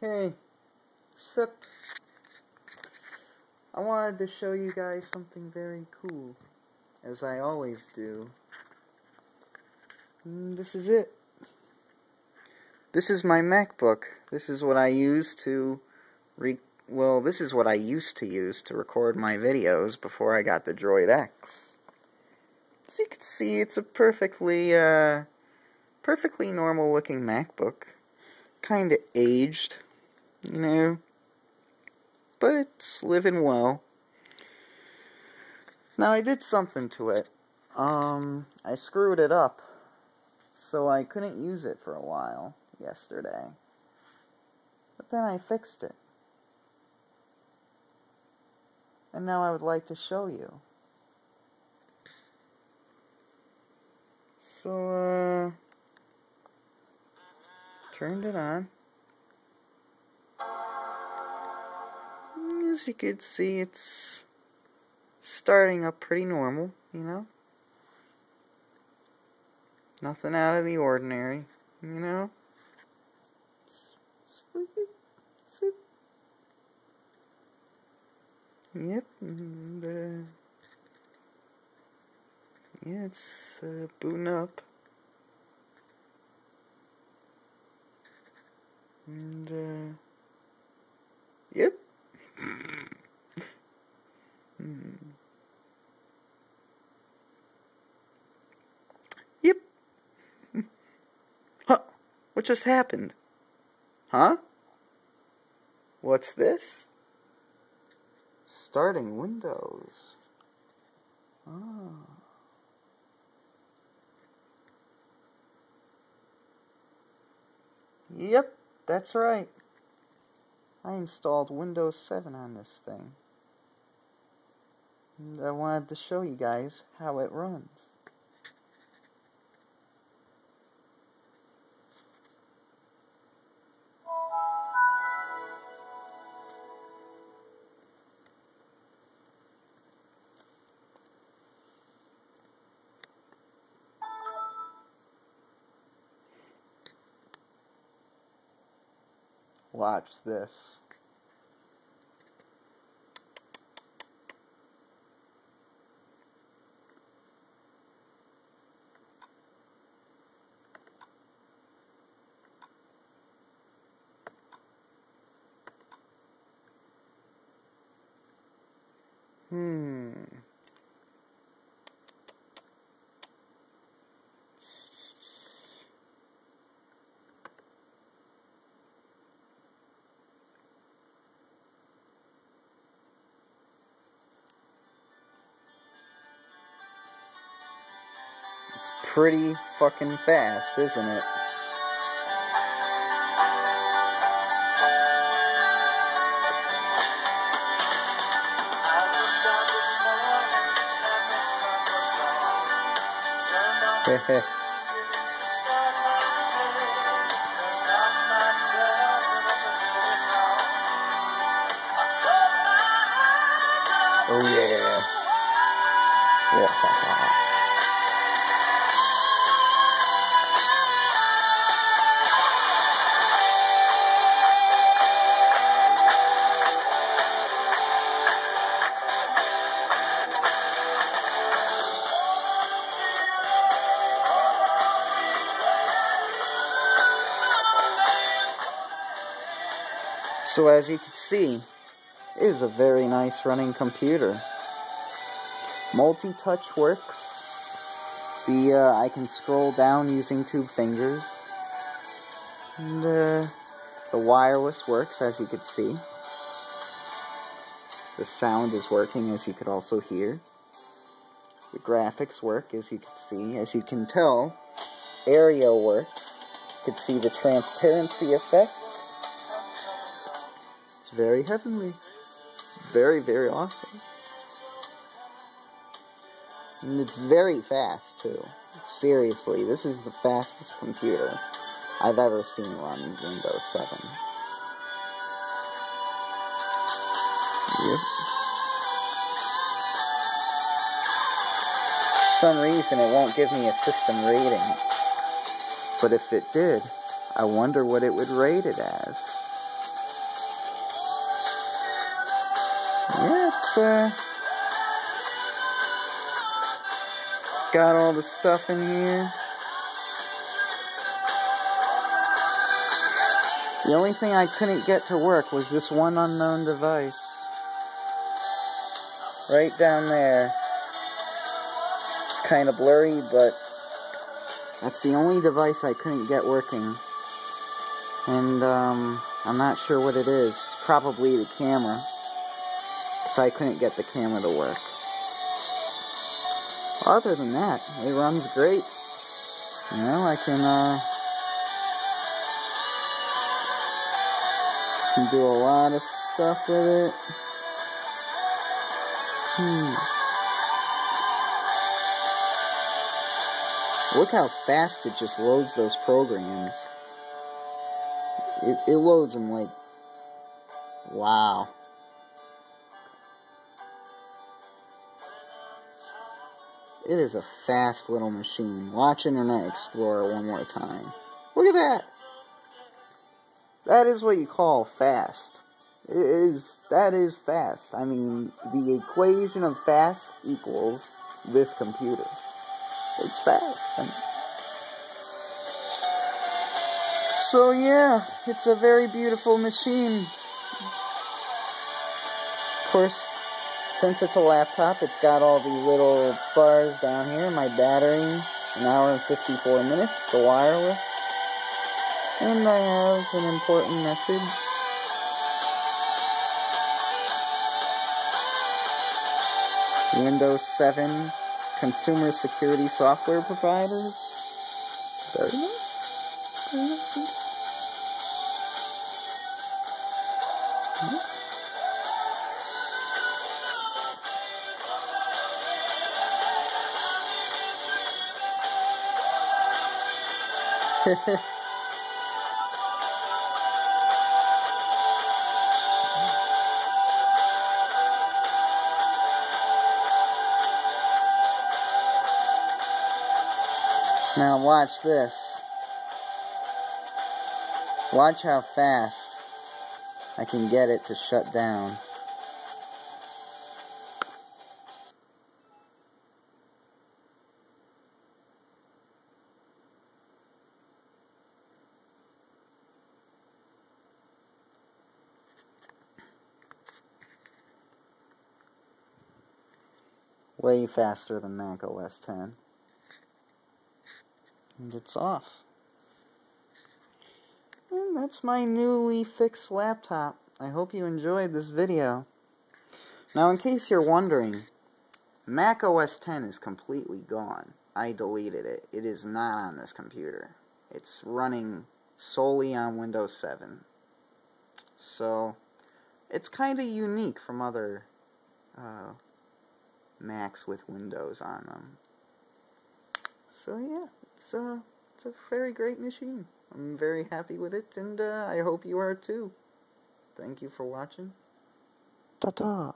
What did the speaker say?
Hey, Sip. I wanted to show you guys something very cool, as I always do. And this is it. This is my MacBook. This is what I use to re well, this is what I used to use to record my videos before I got the Droid X. As you can see, it's a perfectly, uh, perfectly normal looking MacBook. Kinda aged you know. But it's living well. Now I did something to it. Um, I screwed it up, so I couldn't use it for a while yesterday. But then I fixed it. And now I would like to show you. So, uh, turned it on. as you can see, it's starting up pretty normal, you know? Nothing out of the ordinary, you know? Yep, and, uh, yeah, it's uh, booting up. And, uh, yep. Hmm. Yep. Huh? What just happened? Huh? What's this? Starting Windows. Ah. Yep, that's right. I installed Windows 7 on this thing. And I wanted to show you guys how it runs. Watch this. Pretty fucking fast, isn't it? Oh yeah. So as you can see, it is a very nice running computer. Multi-touch works. The uh, I can scroll down using two fingers. And uh, the wireless works as you can see. The sound is working as you could also hear. The graphics work as you can see. As you can tell, Aero works. You can see the transparency effect. Very heavenly. Very, very awesome. And it's very fast, too. Seriously, this is the fastest computer I've ever seen run Windows 7. Yep. For some reason, it won't give me a system rating. But if it did, I wonder what it would rate it as. Got all the stuff in here. The only thing I couldn't get to work was this one unknown device. Right down there. It's kind of blurry, but that's the only device I couldn't get working. And, um, I'm not sure what it is. It's probably the camera. Because I couldn't get the camera to work. Other than that, it runs great. You know, I can, uh, can do a lot of stuff with it. Hmm. Look how fast it just loads those programs. It, it loads them like, wow. It is a fast little machine. Watch Internet Explorer one more time. Look at that! That is what you call fast. It is that is fast. I mean, the equation of fast equals this computer. It's fast. And so yeah, it's a very beautiful machine. Of course, since it's a laptop, it's got all the little bars down here. My battery, an hour and 54 minutes, the wireless. And I have an important message. Windows 7 consumer security software providers. Very nice. Very nice. Now watch this. Watch how fast I can get it to shut down. Way faster than Mac OS 10 and it's off. And that's my newly fixed laptop. I hope you enjoyed this video. Now, in case you're wondering, Mac OS 10 is completely gone. I deleted it. It is not on this computer. It's running solely on Windows 7. So, it's kind of unique from other uh, Macs with Windows on them. So, yeah it's uh, it's a very great machine. I'm very happy with it, and uh, I hope you are too. Thank you for watching. Ta-ta.